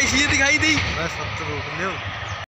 इसलिए दिखाई दी। बस अब तो रोक लो